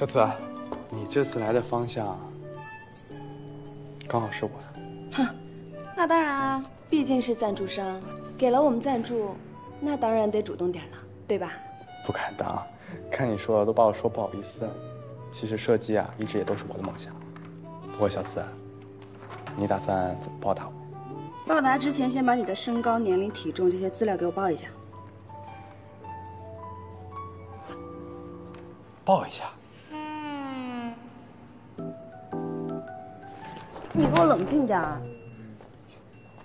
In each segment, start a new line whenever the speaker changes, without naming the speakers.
小紫，你这次来的方向刚好是我的。
哼，那当然啊，毕竟是赞助商，给了我们赞助，那当然得主动点了，对吧？
不敢当，看你说的都把我说不好意思。其实设计啊，一直也都是我的梦想。不过小紫，你打算怎么报答我？
报答之前，先把你的身高、年龄、体重这些资料给我报一下。
报一下。
你给我冷静点儿。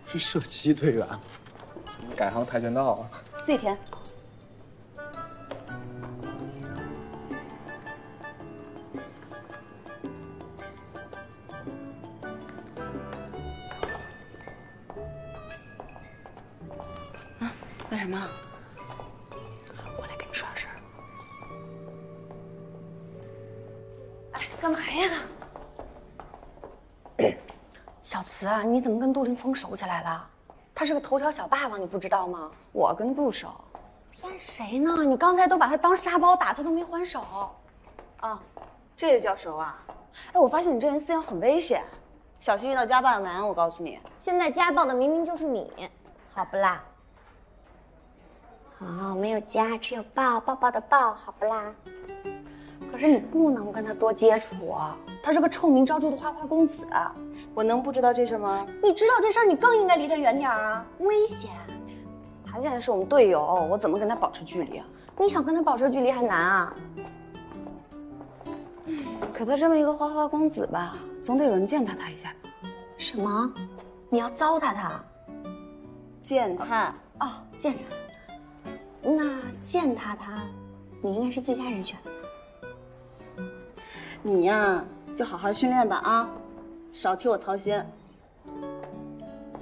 是射击队员，改行跆拳道了。
自己填。啊，干什么？过来跟你说点事儿。哎，干嘛呀？小慈啊，你怎么跟杜凌峰熟起来了？他是个头条小霸王，你不知道吗？我跟不熟，骗谁呢？你刚才都把他当沙包打，他都没还手。啊，这就叫熟啊？哎，我发现你这人思想很危险，小心遇到家暴男。我告诉你，现在家暴的明明就是你，好不啦？好，没有家，只有抱，抱抱的抱，好不啦？可是你不能跟他多接触啊，他是个臭名昭著的花花公子，我能不知道这事吗？你知道这事儿，你更应该离他远点啊，危险。他现在是我们队友，我怎么跟他保持距离啊？你想跟他保持距离还难啊。可他这么一个花花公子吧，总得有人践踏他一下吧？什么？你要糟蹋他？践踏？哦，践踏。那践踏他，你应该是最佳人选。你呀，就好好训练吧啊，少替我操心。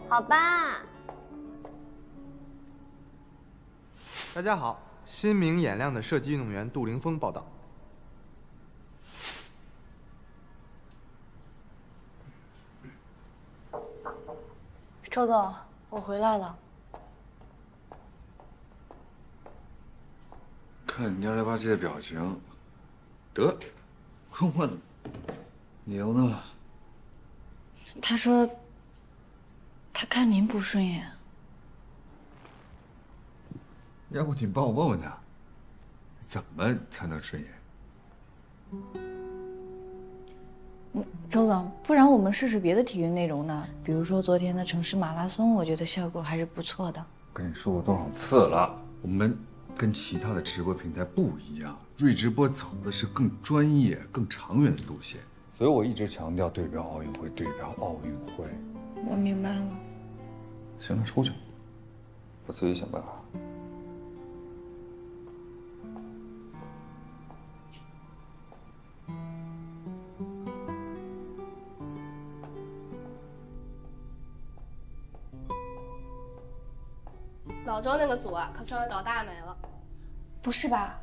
好吧。
大家好，心明眼亮的射击运动员杜凌峰报道。
周总，我回来了。
看你蔫了吧唧的表情，得，不用问了。理由呢？
他说，他看您不顺眼。
要不你帮我问问他，怎么才能顺眼？
嗯，周总，不然我们试试别的体育内容呢？比如说昨天的城市马拉松，我觉得效果还是不错的。
跟你说过多少次了，我们跟其他的直播平台不一样，锐直播走的是更专业、更长远的路线，所以我一直强调对标奥运会，对标奥运会。
我明白了。
行了，出去，我自己想办法。
老周那个组啊，可算是倒大霉了。
不是吧？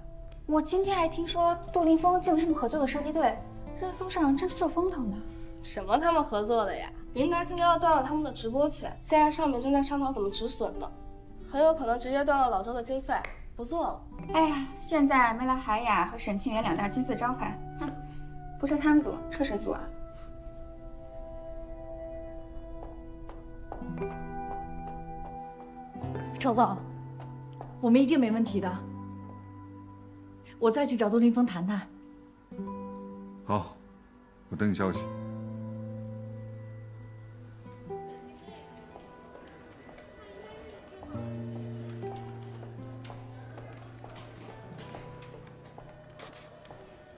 我今天还听说杜林峰进了他们合作的射击队，热搜上正是这风头呢。
什么他们合作的呀？林丹现在要断了他们的直播权，现在上面正在商讨怎么止损呢，很有可能直接断了老周的经费，不做了。
哎呀，现在没了海雅和沈清源两大金字招牌，哼，不撤他们组，撤谁组啊？
赵总，我们一定没问题的。我再去找杜林峰谈谈。
好，我等你消息。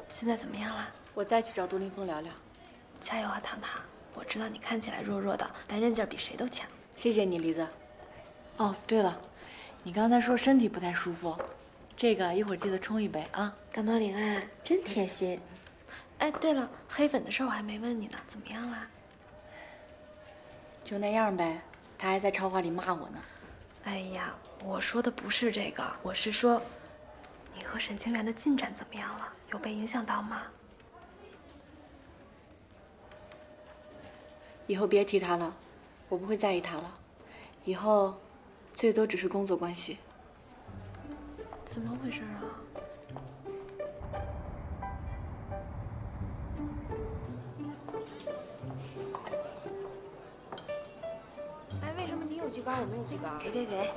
现在怎么样了？
我再去找杜林峰聊聊。
加油啊，糖糖！我知道你看起来弱弱的，但韧劲儿比谁都强。
谢谢你，梨子。哦，对了，你刚才说身体不太舒服，这个一会儿记得冲一杯啊。
感冒灵啊，真贴心。哎，对了，黑粉的事儿我还没问你呢，怎么样啦？
就那样呗，他还在超话里骂我呢。
哎呀，我说的不是这个，我是说，你和沈清源的进展怎么样了？有被影响到吗？
以后别提他了，我不会在意他了。以后，最多只是工作关系。
怎么回事啊？
哎，为什么你有鸡肝，我没有鸡肝？
给给给。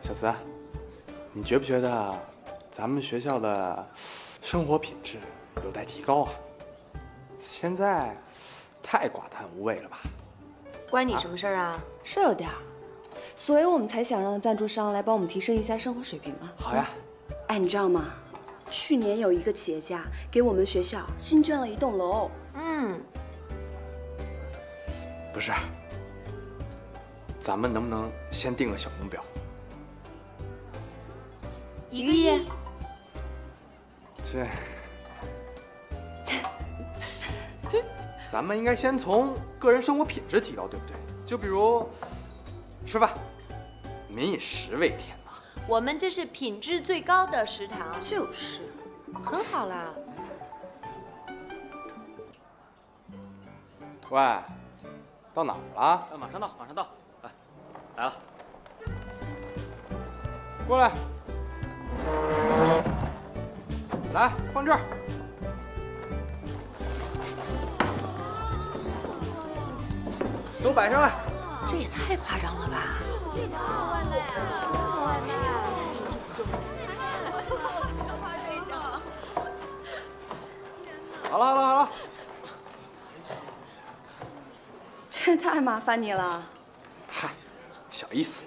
小慈，你觉不觉得咱们学校的生活品质有待提高啊？现在太寡淡无味了吧？
关你什么事儿啊？
是有点儿，所以我们才想让赞助商来帮我们提升一下生活水平嘛。
好呀，
哎，你知道吗？去年有一个企业家给我们学校新捐了一栋楼。
嗯，
不是，咱们能不能先定个小目标？
一个亿。
这，咱们应该先从个人生活品质提高，对不对？就比如吃饭，民以食为天嘛。
我们这是品质最高的食堂，
就是，
很好啦。
喂，到哪儿了？
啊，马上到，马上到，来，来了。
过来，来放这儿。都摆上来。
这也太夸张了吧！
好了好了好了，
这太麻烦你了。
嗨，小意思。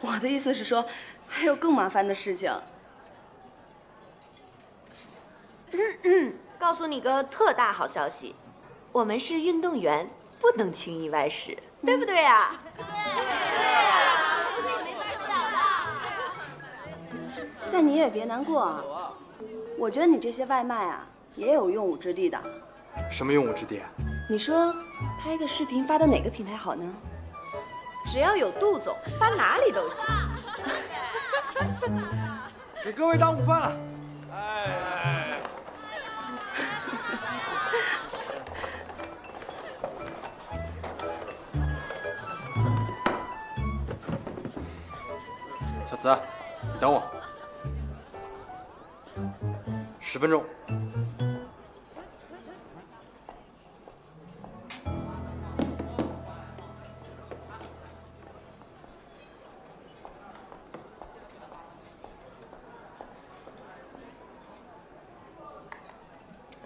我的意思是说，还有更麻烦的事情。
告诉你个特大好消息，我们是运动员，不能轻易外食，对不对啊？
但你也别难过啊，我觉得你这些外卖啊也有用武之地的。
什么用武之地啊？
你说拍个视频发到哪个平台好呢？
只要有杜总，发哪里都行。
给各位当午饭了。小慈，你等我，十分钟。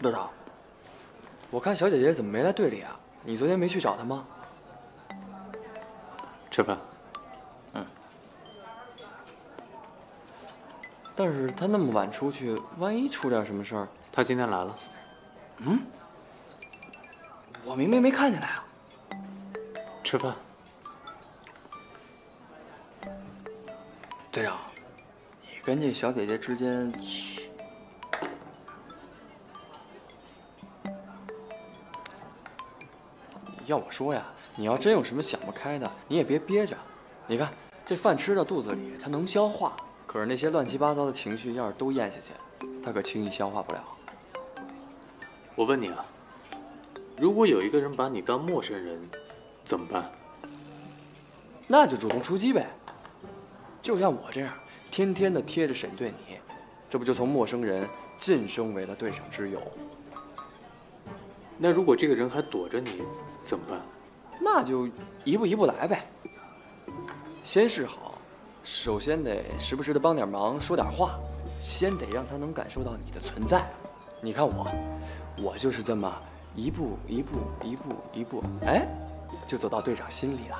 队长，我看小姐姐怎么没来队里啊？你昨天没去找她吗？
吃饭。
但是他那么晚出去，万一出点什么事儿，
他今天来了。
嗯我明明没看见他呀。
吃饭。
队长，你跟这小姐姐之间，嘘要我说呀，你要真有什么想不开的，你也别憋着。你看这饭吃到肚子里，它能消化；可是那些乱七八糟的情绪，要是都咽下去，他可轻易消化不了。
我问你啊，如果有一个人把你当陌生人，怎么办？
那就主动出击呗。就像我这样，天天的贴着沈对你，这不就从陌生人晋升为了对上之友？
那如果这个人还躲着你，怎么办？
那就一步一步来呗。先示好，首先得时不时的帮点忙，说点话，先得让他能感受到你的存在。你看我，我就是这么一步一步一步一步，哎，就走到队长心里了。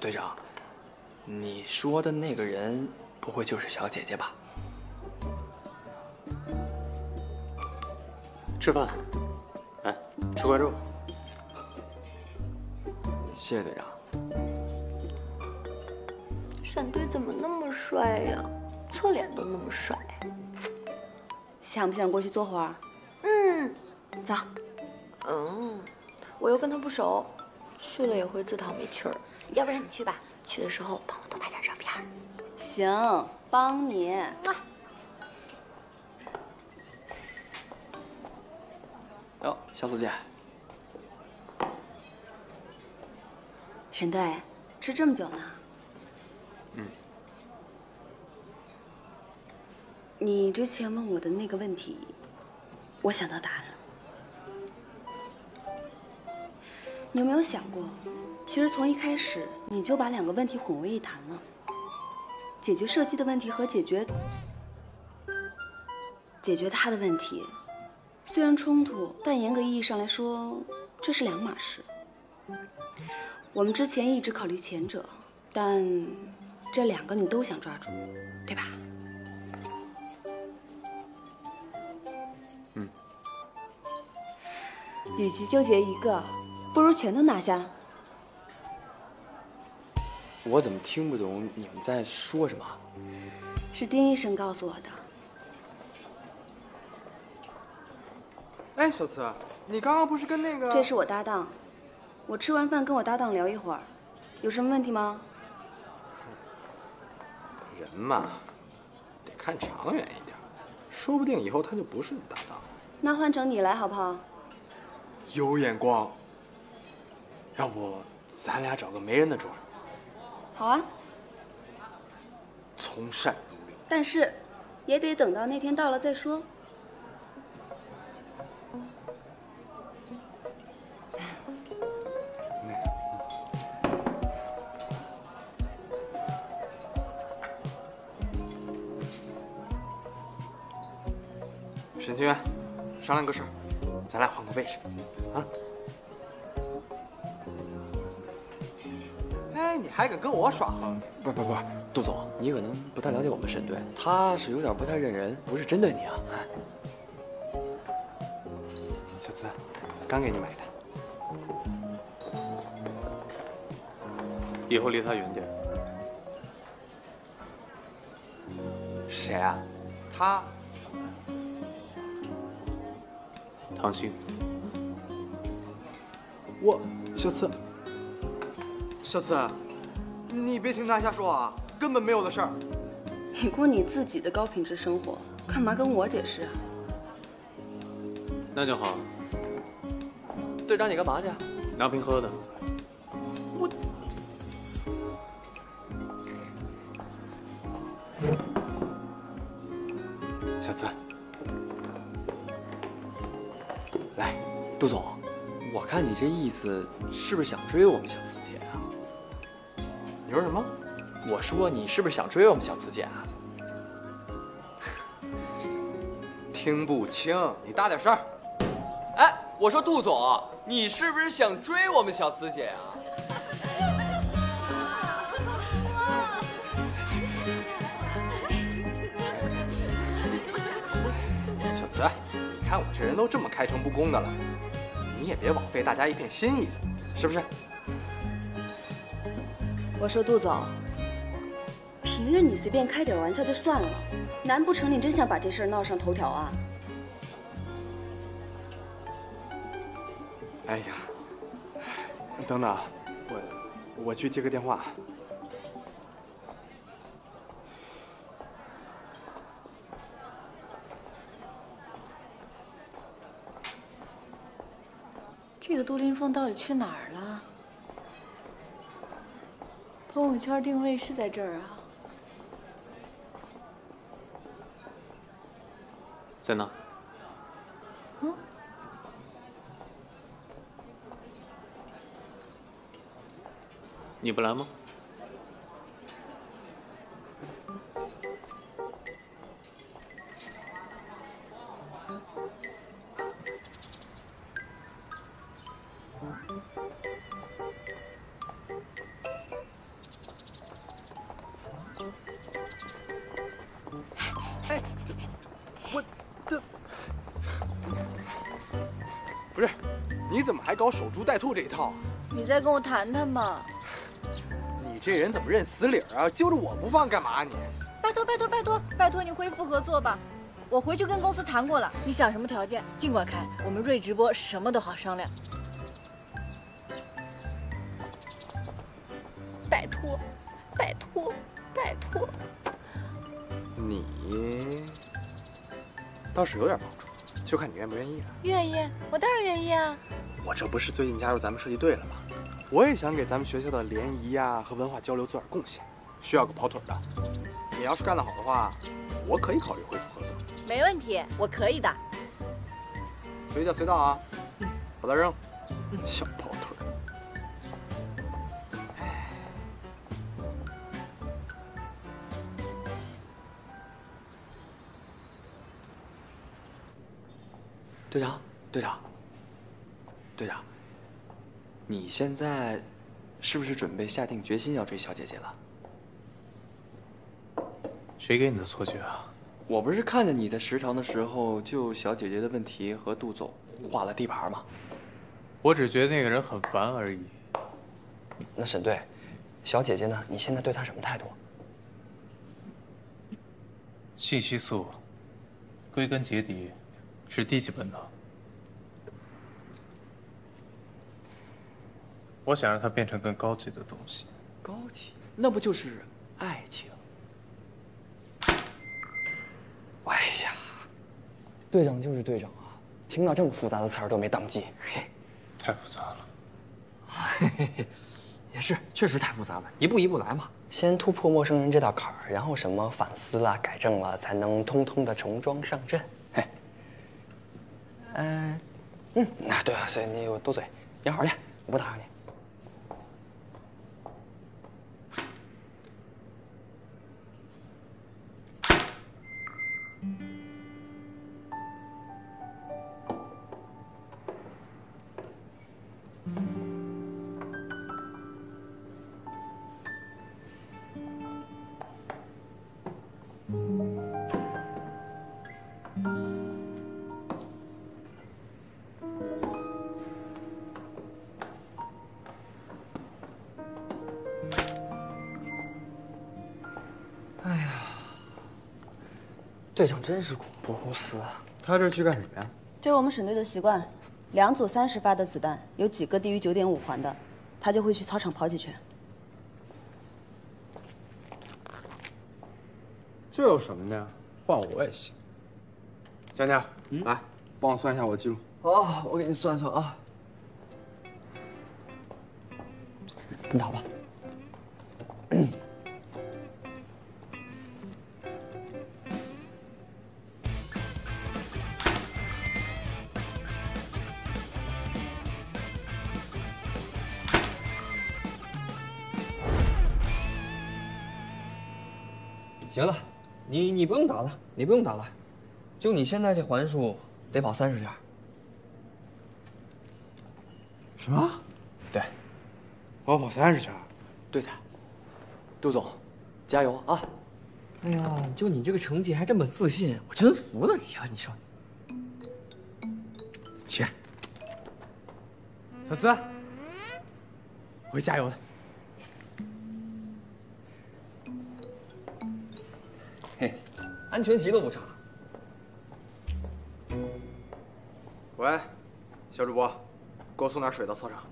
队长，你说的那个人不会就是小姐姐吧？
吃饭。来，吃块肉。
谢谢队长。
闪队怎么那么帅呀？侧脸都那么帅。
想不想过去坐会儿？
嗯
走。
嗯，我又跟他不熟，去了也会自讨没趣儿。要不然你去吧，去的时候帮我多拍点照片。
行，帮你。
哟，小四姐，
沈队，吃这么久呢？
嗯。
你之前问我的那个问题，我想到答案了。你有没有想过，其实从一开始你就把两个问题混为一谈了？解决射击的问题和解决解决他的问题，虽然冲突，但严格意义上来说，这是两码事。我们之前一直考虑前者，但这两个你都想抓住，对吧？
嗯。
与其纠结一个，不如全都拿下。
我怎么听不懂你们在说什么？
是丁医生告诉我的。
哎，小慈，你刚刚不是跟那个……
这是我搭档，我吃完饭跟我搭档聊一会儿，有什么问题吗？
人嘛，得看长远一点，说不定以后他就不是你搭档。
那换成你来好不好？
有眼光。要不咱俩找个没人的桌？
好啊。
从善如流。
但是，也得等到那天到了再说。
沈清源，商量个事儿，咱俩换个位置，啊？
哎，你还敢跟我耍横？
不不不，杜总，你可能不太了解我们沈队，他是有点不太认人，不是针对你啊。
小慈，刚给你买的，
以后离他远点。
谁啊？他。
唐鑫，
我小次，小次，你别听他瞎说啊，根本没有的事儿。
你过你自己的高品质生活，干嘛跟我解释啊？
那就好。
队长，你干嘛去？
拿瓶喝的。
来
杜总，我看你这意思是不是想追我们小慈姐啊？
你说什么？
我说你是不是想追我们小慈姐啊？
听不清，你大点声。
哎，我说杜总，你是不是想追我们小慈姐啊？
看我这人都这么开诚布公的了。你也别枉费大家一片心意，是不是？
我说杜总，平日你随便开点玩笑就算了，难不成你真想把这事儿闹上头条啊？
哎呀，等等，我我去接个电话。
这个杜林峰到底去哪儿了？朋友圈定位是在这儿啊？
在那。
嗯。
你不来吗？
株待兔这一套，
你再跟我谈谈吧。
你这人怎么认死理儿啊？揪着我不放干嘛你？
拜托拜托拜托拜托你恢复合作吧。我回去跟公司谈过了，你想什么条件尽管开，我们瑞直播什么都好商量。拜托，拜托，拜托。
你倒是有点帮助，就看你愿不愿意了。
愿意，我当然愿意啊。
我这不是最近加入咱们设计队了吗？我也想给咱们学校的联谊呀和文化交流做点贡献，需要个跑腿的。你要是干得好的话，我可以考虑恢复合作。
没问题，我可以的。
随叫随到啊，把它扔。小跑腿。
队长，队长，队长，你现在是不是准备下定决心要追小姐姐了？
谁给你的错觉啊？
我不是看见你在食堂的时候就小姐姐的问题和杜总画了地盘吗？
我只觉得那个人很烦而已。
那沈队，小姐姐呢？你现在对她什么态度？
信息素，归根结底是低级本能。我想让它变成更高级的东西。
高级？那不就是爱情？哎呀，队长就是队长啊，听到这么复杂的词儿都没当机。嘿，
太复杂了。
嘿嘿嘿，也是，确实太复杂了，一步一步来嘛。先突破陌生人这道坎儿，然后什么反思啦、改正了，才能通通的重装上阵。嘿，嗯，嗯，那对啊，所以你给我多嘴，你好好练，我不打扰你。队长真是恐怖如斯啊！
他这是去干什么呀？
这是我们省队的习惯，两组三十发的子弹，有几个低于九点五环的，他就会去操场跑几圈。
这有什么的？换我也行。佳佳，来，帮我算一下我的记录。
好，我给你算算啊。你打吧。行了，你你不用打了，你不用打了，就你现在这环数，得跑三十圈。
什么？
对，
我要跑三十圈。
对的，杜总，加油啊！哎呀，就你这个成绩还这么自信，我真服了你啊！你说，
起来，小慈，我会加油的。
安全旗都不差。
喂，小主播，给我送点水到操场。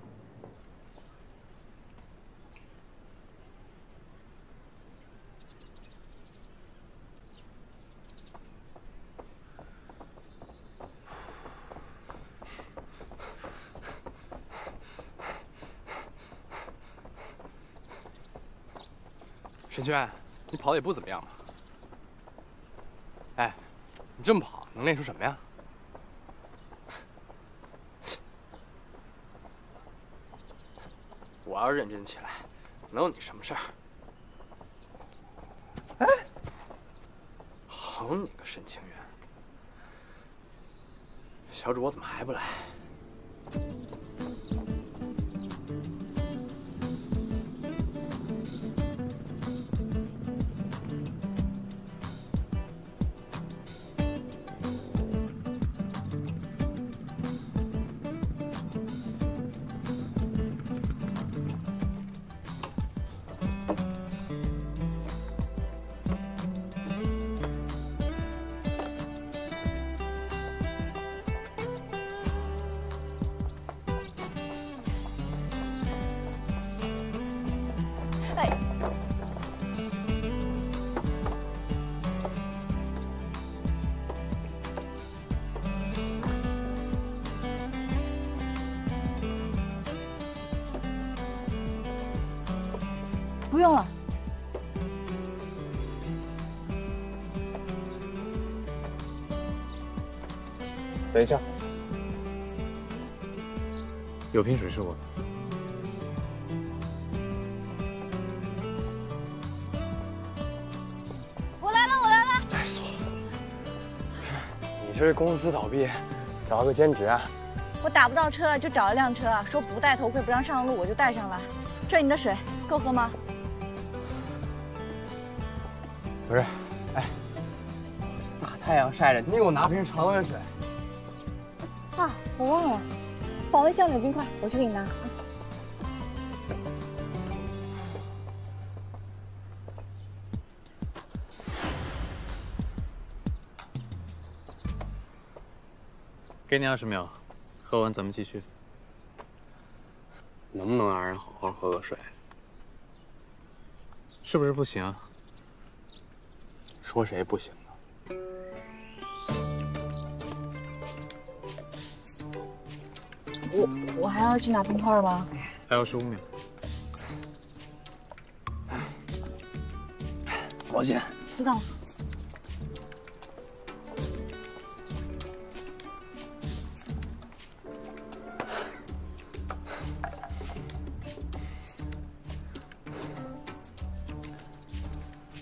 沈娟，你跑的也不怎么样嘛。哎，你这么跑能练出什么呀？我要认真起来，能有你什么事儿？哎，好你个沈清源，小主我怎么还不来？一下，有瓶水是我的。
我来了，我来了。
赖死我了！你这是公司倒闭，找了个兼职啊？
我打不到车，就找了辆车，说不戴头盔不让上路，我就戴上了。这是你的水，够喝吗？
不是，哎，大太阳晒着，你给我拿瓶常温水。
啊，我忘了，保温箱里有冰块，我去给你拿。
给你二十秒，喝完咱们继续。
能不能让人好好喝个水？
是不是不行啊？
说谁不行
我我还要去拿冰块吗？
还有十五秒。
抱歉。
知道了。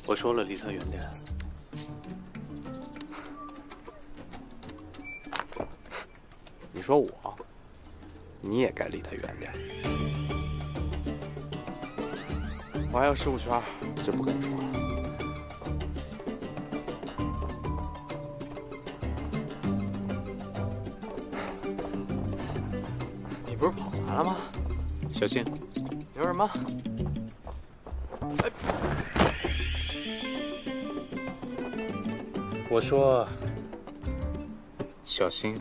我说了，离他远点。
你说我，你也该离他远点。我还有十五圈，就不跟你说了。你不是跑完了吗？
小心！
你说什么？
我说，小心。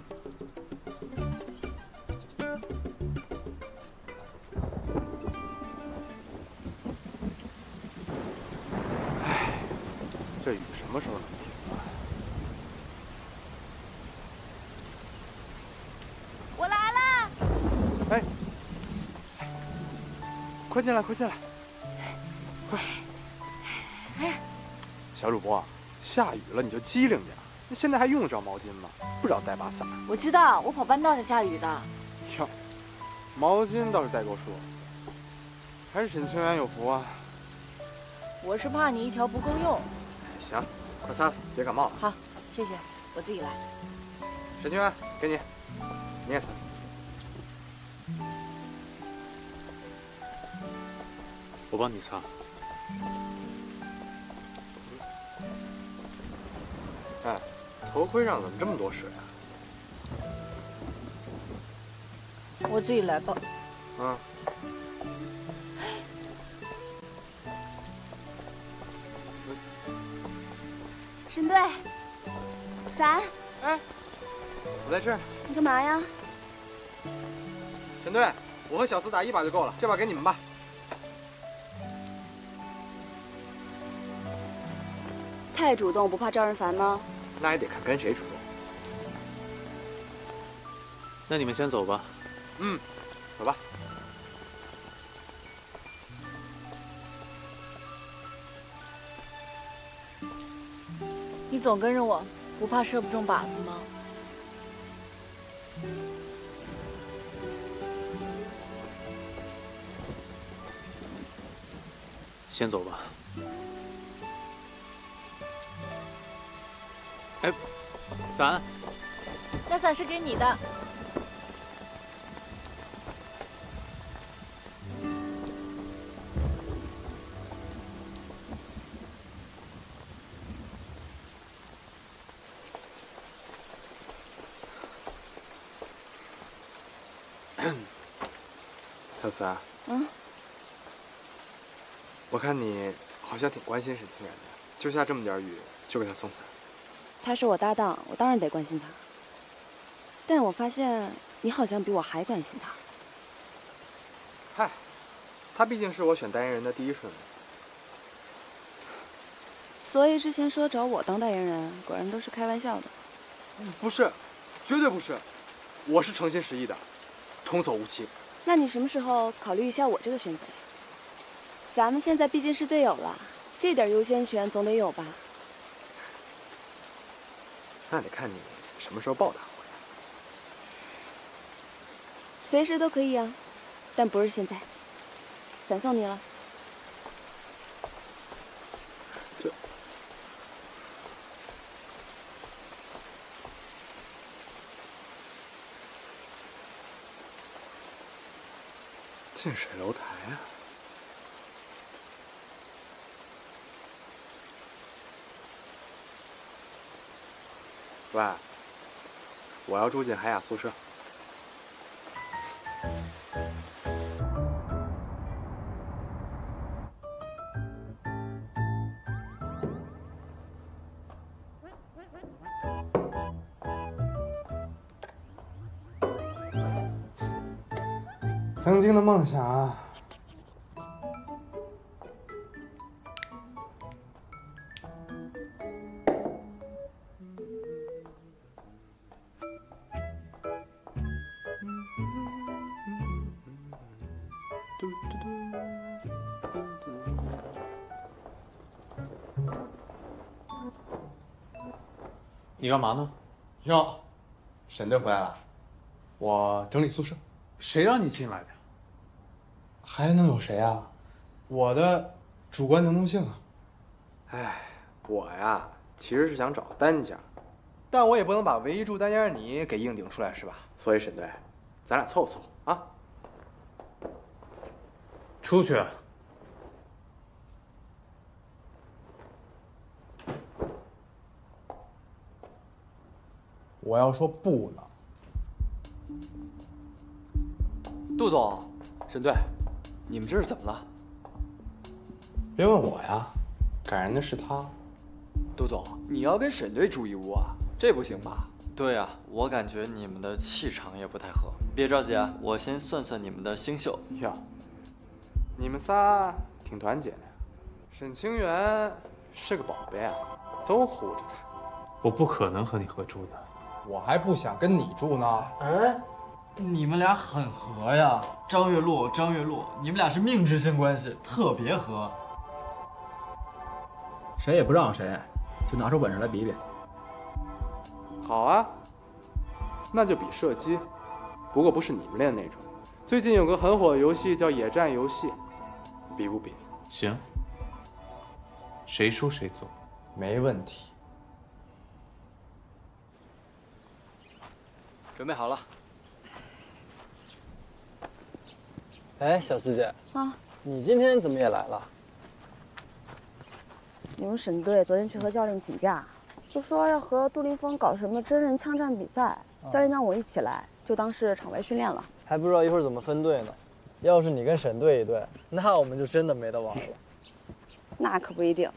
来，
快进来，快！小主播，下雨了你就机灵点，那现在还用得着毛巾吗？不知道带把伞。
我知道，我跑半道才下雨的。
哟，毛巾倒是带够数，还是沈清源有福啊。
我是怕你一条不够用。
行，快擦擦，别感冒了。
好，谢谢，我自己来。
沈清源，给你，你也擦擦。
帮你擦。
哎，头盔上怎么这么多水啊？
我自己来吧。
啊。
沈队，伞。
哎，我在这儿。
你干嘛呀？
沈队，我和小四打一把就够了，这把给你们吧。
太主动不怕招人烦吗？
那也得看跟谁主动。
那你们先走吧。
嗯，走吧。
你总跟着我，不怕射不中靶子吗？
先走吧。哎，伞。
那伞是给你的。
小四啊，
嗯，
我看你好像挺关心沈清源的，就下这么点雨就给他送伞。
他是我搭档，我当然得关心他。但我发现你好像比我还关心他。
嗨，他毕竟是我选代言人的第一顺位。
所以之前说找我当代言人，果然都是开玩笑的。
不是，绝对不是，我是诚心实意的，童叟无欺。
那你什么时候考虑一下我这个选择呀？咱们现在毕竟是队友了，这点优先权总得有吧？
那得看你什么时候报答我呀。
随时都可以啊，但不是现在。伞送你了。
近水楼台啊！喂，我要住进海雅宿舍。曾经的梦想啊
干嘛呢？
哟，沈队回来了，我整理宿舍。
谁让你进来的？
还能有谁啊？我的主观能动性啊！哎，我呀，其实是想找个单间，但我也不能把唯一住单间的你给硬顶出来，是吧？所以沈队，咱俩凑合凑合啊！
出去！
我要说不呢。
杜总，沈队，你们这是怎么了？
别问我呀，感人的是他。
杜总，你要跟沈队住一屋啊？这不行吧？
对呀、我感觉你们的气场也不太合。别着急啊，我先算算你们的星宿。
哟，你们仨挺团结的呀。沈清源是个宝贝啊，都护着他。
我不可能和你合住的。
我还不想跟你住呢。
哎，你们俩很合呀，张月露，张月露，你们俩是命之性关系，特别合。
谁也不让谁，就拿出本事来比比。
好啊，那就比射击，不过不是你们练那种。最近有个很火的游戏叫野战游戏，比不比？
行，谁输谁走。
没问题。
准备好了。
哎，小师姐
啊，
你今天怎么也来了？
你们沈队昨天去和教练请假，就说要和杜林峰搞什么真人枪战比赛，教练让我一起来，就当是场外训练了。
还不知道一会儿怎么分队呢。要是你跟沈队一队，那我们就真的没得玩了。
那可不一定。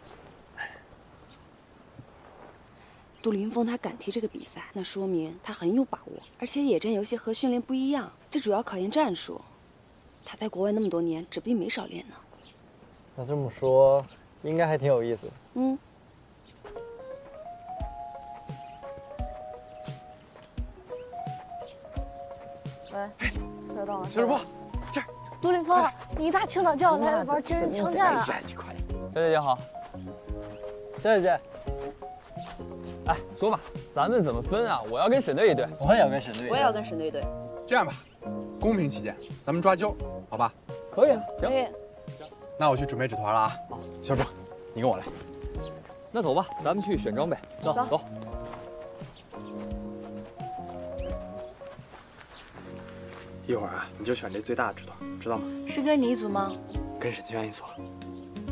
杜林峰他敢踢这个比赛，那说明他很有把握。而且野战游戏和训练不一样，这主要考验战术。他在国外那么多年，指不定没少练呢。
那这么说，应该还挺有意思的。
嗯。喂，小董，
小主播，这儿。
杜林峰，你一大清早叫我来玩真人枪战啊？
你快！
小姐姐好。小姐姐，哎，说吧，咱们怎么分啊？我要跟沈队一队，我也要跟沈队一队，
我也要跟沈队一队。
这样吧，公平起见，咱们抓阄，好吧？
可以啊，
可以。
那我去准备纸团了啊。好，小主，你跟我来。
那走吧，咱们去选装备。
走
走。
一会儿啊，你就选这最大的纸团，知道吗？
是跟你一组吗？
跟沈清源一组。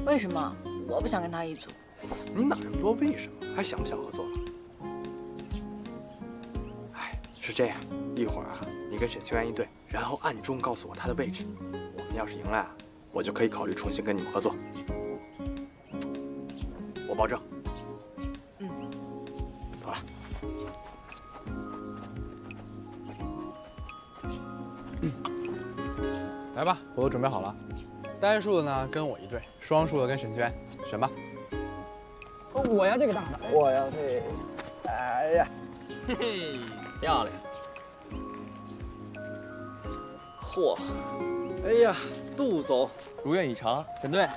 为什么？我不想跟他一组。
你哪那么多为什么？还想不想合作了？是这样，一会儿啊，你跟沈清源一队，然后暗中告诉我他的位置。我们要是赢了啊，我就可以考虑重新跟你们合作。我保证。
嗯。
走了。来吧，我都准备好了。单数的呢跟我一队，双数的跟沈清源，选吧。
我要这个大的，我要这个。哎呀，
嘿嘿，
漂亮。
嚯，哎呀，杜总，
如愿以偿，沈队。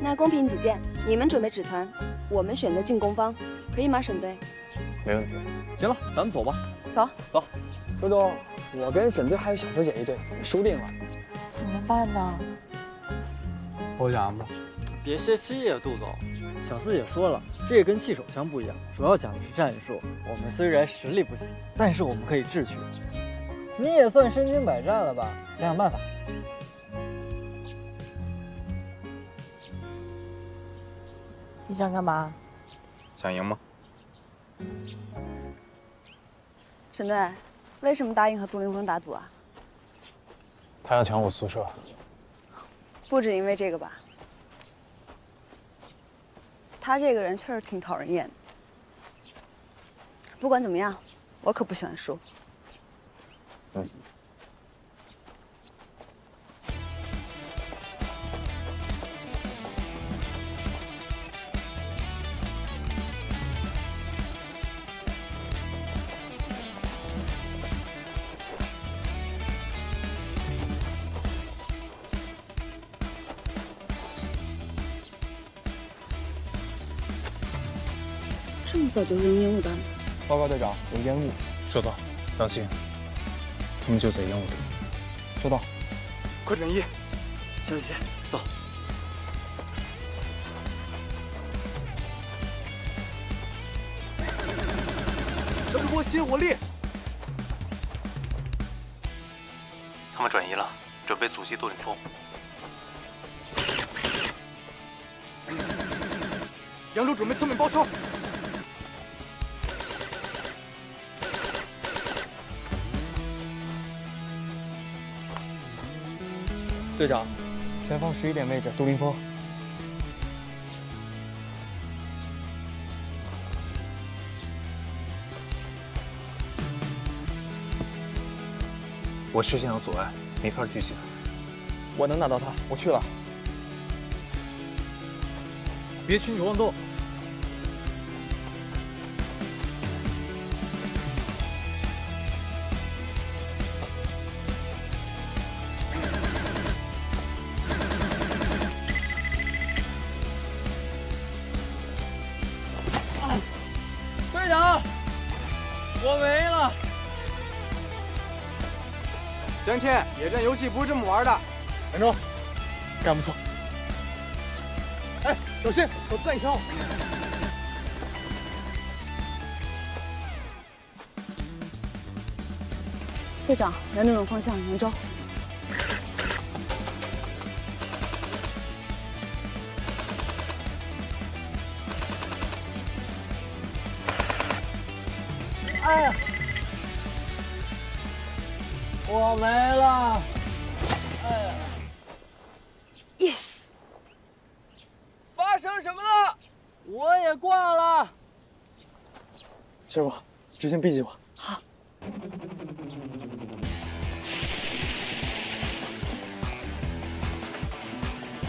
那公平起见，你们准备纸团，我们选择进攻方，可以吗，沈队？
没问题。行了，咱们走吧。
走
走。周周，我跟沈队还有小四姐一队，输定了。
怎么办呢？
投降吧。别泄气呀，杜总。小四也说了，这个跟气手枪不一样，主要讲的是战术。我们虽然实力不行，但是我们可以智取。你也算身经百战了吧？想想办法。
你想干嘛？
想赢吗？
沈队，为什么答应和杜凌峰打赌啊？
他要抢我宿舍。
不止因为这个吧？他这个人确实挺讨人厌的。不管怎么样，我可不喜欢输。早就扔烟雾弹？
报告队长，有烟雾。
收到，当心，他们就在烟雾里。
收到。
快转移。
小姐姐，走。
张志波，吸引火力。
他们转移了，准备阻击杜凌峰。
扬州准备侧面包抄。
队长，前方十一点位置，杜林峰。
我视线有阻碍，没法狙击他。
我能打到他，我去了。
别轻举妄动。
天，野战游戏不是这么玩的。
兰州，干不错。
哎，小心，手子弹一挑。
队长，原那种方向，兰州。
行 B 计划。
好。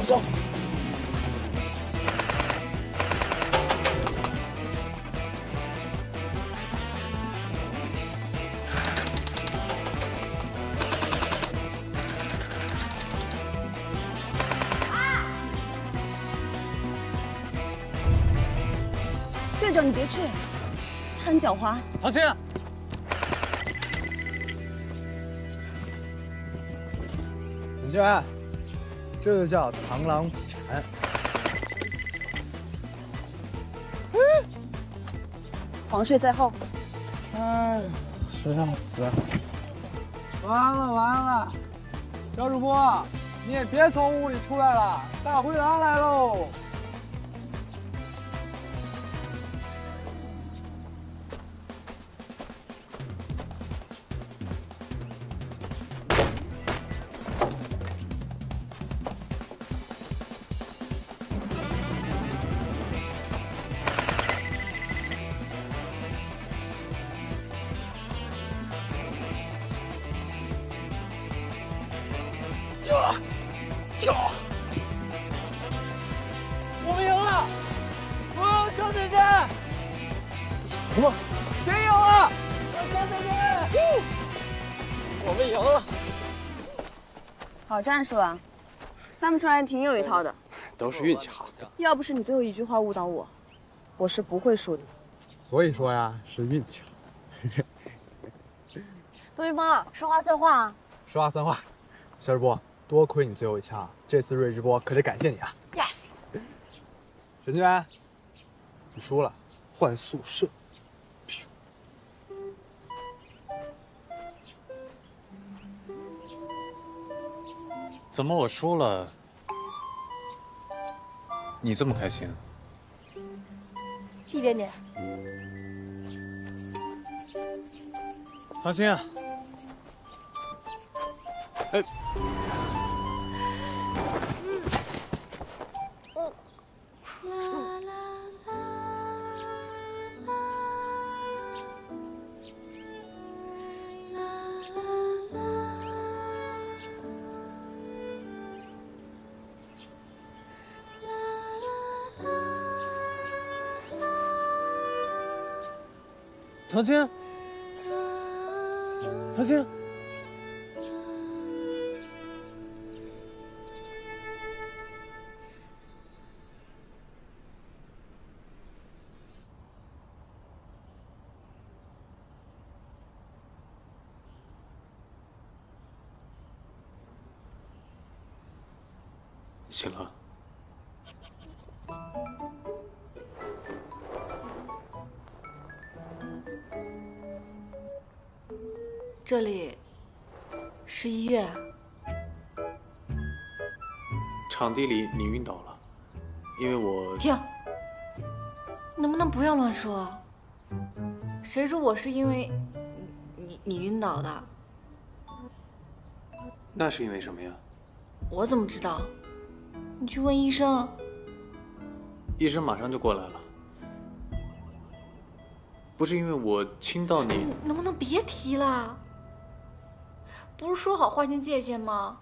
走。
队长，你别去，他很狡猾。
唐青，
沈轩，这就叫螳螂捕蝉。
黄睡在后。
哎，死啊死！完了完了，小主播，你也别从屋里出来了，大灰狼来喽！我们赢了！
好战术啊，看不出来挺有一套的。
都是运气好。
要不是你最后一句话误导我，我是不会输的。
所以说呀，是运气好。
杜林峰，说话算话啊！
说话算话。小主播，多亏你最后一枪，这次瑞直播可得感谢你啊。
Yes。
沈清源，你输了，换宿舍。
怎么我输了，你这么开心？
一点点。
唐鑫，哎，
唐青，唐青，
醒了。
这里是医院。
场地里你晕倒了，因为我
停，能不能不要乱说？谁说我是因为你你晕倒的？
那是因为什么呀？
我怎么知道？你去问医生。
医生马上就过来了。不是因为我亲到你，
能不能别提了？不是说好划清界限吗？